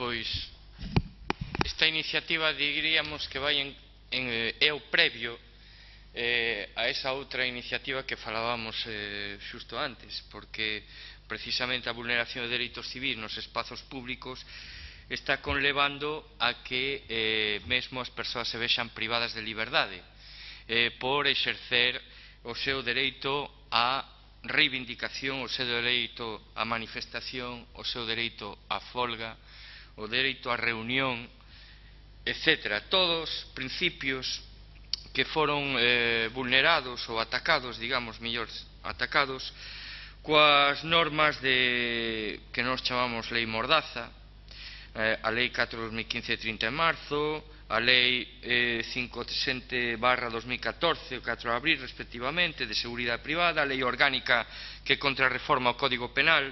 pois esta iniciativa diríamos que vai en, en, eh, é o previo eh, a esa outra iniciativa que falábamos eh, xusto antes, porque precisamente a vulneración de dereitos civis nos espazos públicos está conlevando a que eh, mesmo as persoas se vexan privadas de liberdade eh, por exercer o seu dereito a reivindicación, o seu dereito a manifestación, o seu dereito a folga, o dereito á reunión, etc. Todos principios que foron eh, vulnerados ou atacados, digamos, mellor atacados, coas normas de que nos chamamos Lei Mordaza, eh, a Lei 4 2015 30 de marzo, a Lei eh, 560 barra 2014 o 4 de abril, respectivamente, de Seguridade Privada, a Lei Orgánica que contrarreforma o Código Penal,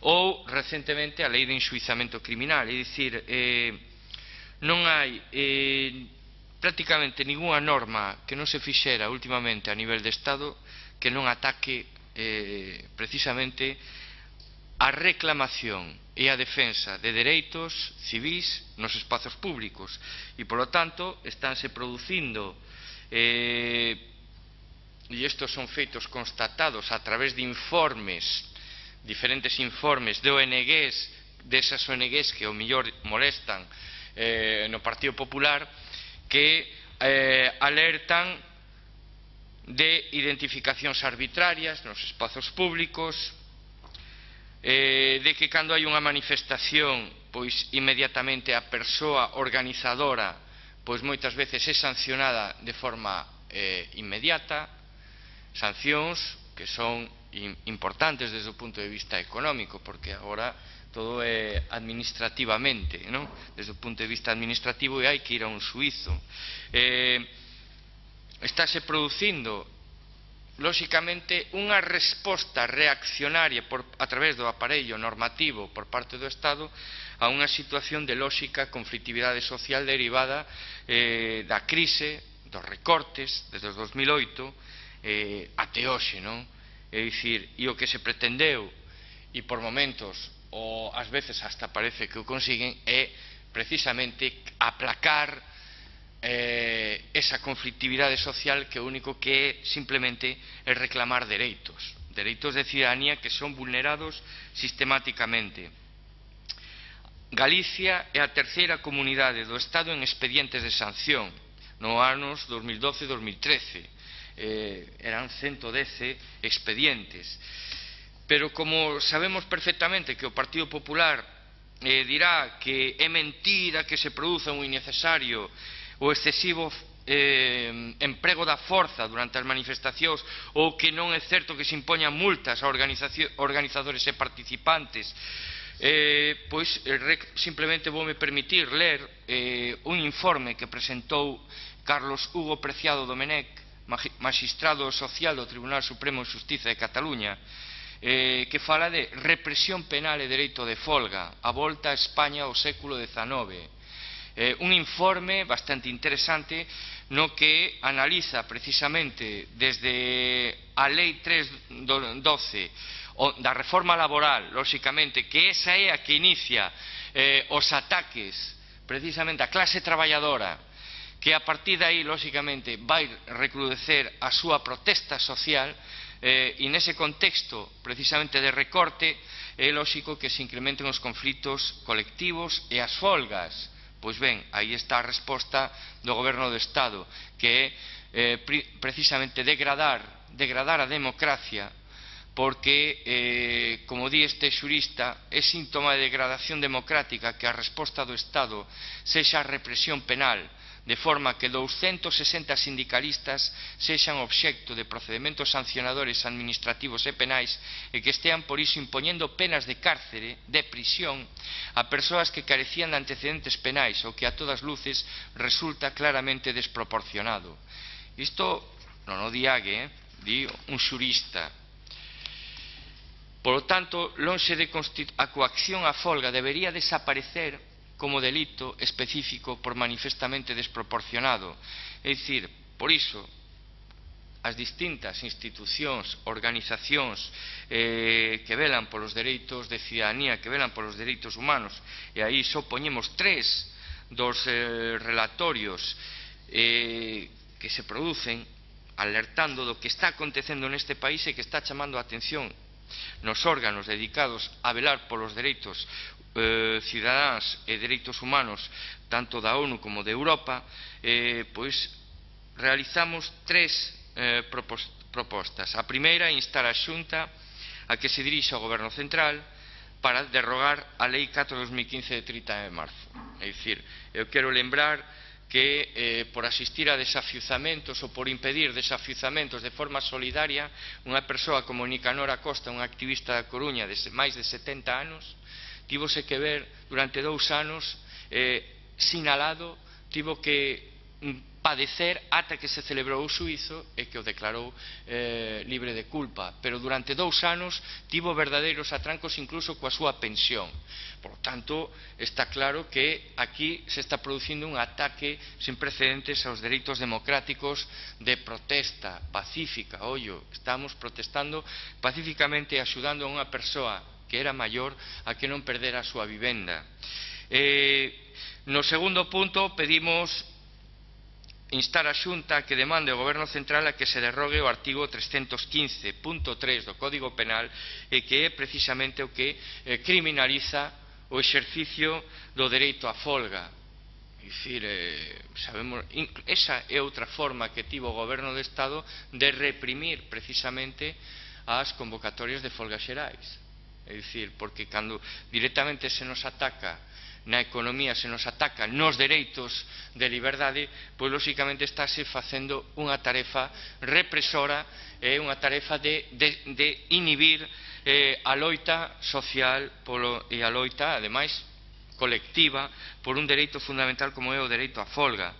ou recentemente a lei de enxuizamento criminal, é dicir, eh, non hai eh, prácticamente ninguna norma que non se fixera últimamente a nivel de Estado que non ataque eh, precisamente a reclamación e a defensa de dereitos civis nos espazos públicos. E, polo tanto, estánse producindo eh, e estos son feitos constatados a través de informes diferentes informes de ONGs, desas ONGs que o millor molestan eh, no Partido Popular, que eh, alertan de identificacións arbitrarias nos espazos públicos, eh, de que cando hai unha manifestación, pois inmediatamente a persoa organizadora, pois moitas veces é sancionada de forma eh, inmediata, sancións que son importantes desde o punto de vista económico, porque agora todo é administrativamente, non? desde o punto de vista administrativo e hai que ir a un suizo. Eh, estáse producindo lóxicamente unha resposta reaccionaria por, a través do aparello normativo por parte do Estado a unha situación de lóxica conflictividade social derivada eh, da crise, dos recortes desde o 2008 eh, até hoxe, non? é dicir, e o que se pretendeu e por momentos ou ás veces hasta parece que o consiguen é precisamente aplacar eh, esa conflictividade social que o único que é simplemente é reclamar dereitos dereitos de cidadanía que son vulnerados sistemáticamente. Galicia é a terceira comunidade do Estado en expedientes de sanción no anos 2012 e 2013 eh, eran 110 expedientes. Pero como sabemos perfectamente que o Partido Popular eh, dirá que é mentira que se produza un innecesario o excesivo eh, emprego da forza durante as manifestacións ou que non é certo que se impoñan multas a organizadores e participantes eh, pois eh, rec, simplemente voume permitir ler eh, un informe que presentou Carlos Hugo Preciado Domenech magistrado social do Tribunal Supremo de Justiza de Cataluña, eh, que fala de represión penal e dereito de folga, a volta a España ao século XIX. Eh, un informe bastante interesante no que analiza precisamente desde a Lei 312 o, da reforma laboral, lóxicamente, que esa é a que inicia eh, os ataques precisamente a clase traballadora que a partir de aí, lóxicamente, vai recrudecer a súa protesta social eh, e nese contexto precisamente de recorte é lóxico que se incrementen os conflitos colectivos e as folgas. Pois ben, aí está a resposta do Goberno do Estado, que é eh, precisamente degradar, degradar a democracia porque, eh, como di este xurista, é síntoma de degradación democrática que a resposta do Estado sexa a represión penal, de forma que 260 sindicalistas sexan obxecto de procedementos sancionadores administrativos e penais e que estean por iso impoñendo penas de cárcere, de prisión, a persoas que carecían de antecedentes penais o que a todas luces resulta claramente desproporcionado. Isto non o diague, eh? di un xurista, Por lo tanto, lonxe de a coacción a folga debería desaparecer como delito específico por manifestamente desproporcionado. É dicir, por iso, as distintas institucións, organizacións eh, que velan polos dereitos de cidadanía, que velan polos dereitos humanos, e aí só poñemos tres dos eh, relatorios eh, que se producen alertando do que está acontecendo neste país e que está chamando a atención nos órganos dedicados a velar polos dereitos eh, cidadáns e dereitos humanos tanto da ONU como de Europa, eh, pois realizamos tres eh, propostas. A primeira, instar a Xunta a que se dirixa ao Goberno Central para derrogar a Lei 4 de 2015 de 30 de marzo. É dicir, eu quero lembrar que eh, por asistir a desafiuzamentos ou por impedir desafiuzamentos de forma solidaria unha persoa como Nicanor Acosta, un activista da Coruña de máis de 70 anos, tivose que ver durante dous anos eh, sinalado, tivo que Mm, padecer ata que se celebrou o suizo e que o declarou eh, libre de culpa. Pero durante dous anos tivo verdadeiros atrancos incluso coa súa pensión. Por tanto está claro que aquí se está producindo un ataque sen precedentes aos dereitos democráticos de protesta pacífica. Ollo, estamos protestando pacíficamente axudando a unha persoa que era maior a que non perdera a súa vivenda. Eh, no segundo punto pedimos instar a Xunta a que demande ao Goberno Central a que se derrogue o artigo 315.3 do Código Penal e que é precisamente o que eh, criminaliza o exercicio do dereito á folga. Dicir, eh, sabemos, esa é outra forma que tivo o Goberno do Estado de reprimir precisamente as convocatorias de folgas xerais. É dicir, porque cando directamente se nos ataca na economía se nos ataca nos dereitos de liberdade, pois lóxicamente estáse facendo unha tarefa represora e eh, unha tarefa de, de, de inhibir eh, a loita social polo, e a loita, ademais, colectiva por un dereito fundamental como é o dereito á folga.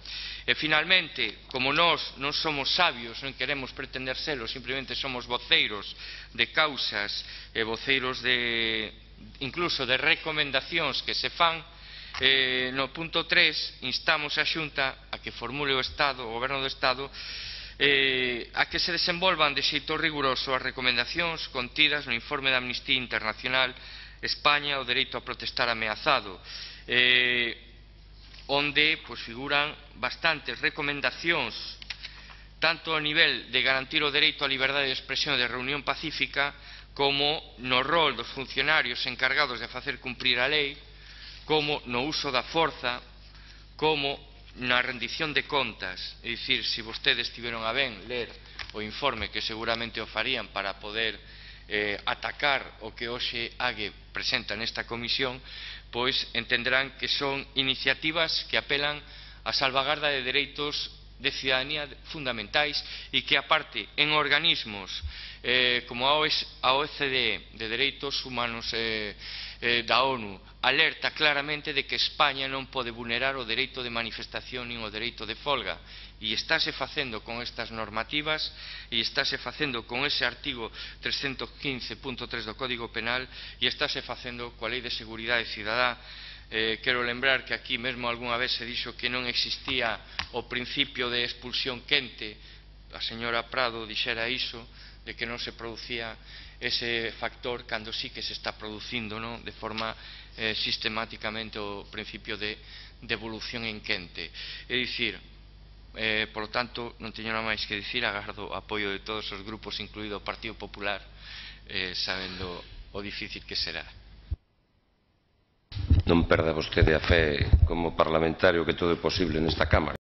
E finalmente, como nós non somos sabios, non queremos pretender selo, simplemente somos voceiros de causas e voceiros de, incluso de recomendacións que se fan, Eh, no punto 3 instamos a Xunta a que formule o Estado, o Goberno do Estado, eh, a que se desenvolvan de xeito riguroso as recomendacións contidas no informe da Amnistía Internacional España o dereito a protestar ameazado, eh, onde pues, figuran bastantes recomendacións tanto a nivel de garantir o dereito á liberdade de expresión e de reunión pacífica como no rol dos funcionarios encargados de facer cumprir a lei, como no uso da forza, como na rendición de contas, é dicir, se vostedes tiveron a ben ler o informe que seguramente o farían para poder eh, atacar o que hoxe Ague presenta nesta comisión, pois entenderán que son iniciativas que apelan a salvagarda de dereitos de cidadanía fundamentais e que aparte en organismos eh, como a OECD de Dereitos Humanos eh, eh, da ONU alerta claramente de que España non pode vulnerar o dereito de manifestación nin o dereito de folga. E estáse facendo con estas normativas e estáse facendo con ese artigo 315.3 do Código Penal e estáse facendo coa Lei de Seguridade Cidadá Eh, quero lembrar que aquí mesmo algunha vez se dixo que non existía o principio de expulsión quente, a señora Prado dixera iso, de que non se producía ese factor cando sí que se está producindo non? de forma eh, sistemáticamente o principio de devolución en quente. É dicir, eh, por lo tanto, non teño nada máis que dicir, agardo o apoio de todos os grupos, incluído o Partido Popular, eh, sabendo o difícil que será. Non perda vostede a fe como parlamentario que todo é posible nesta Cámara.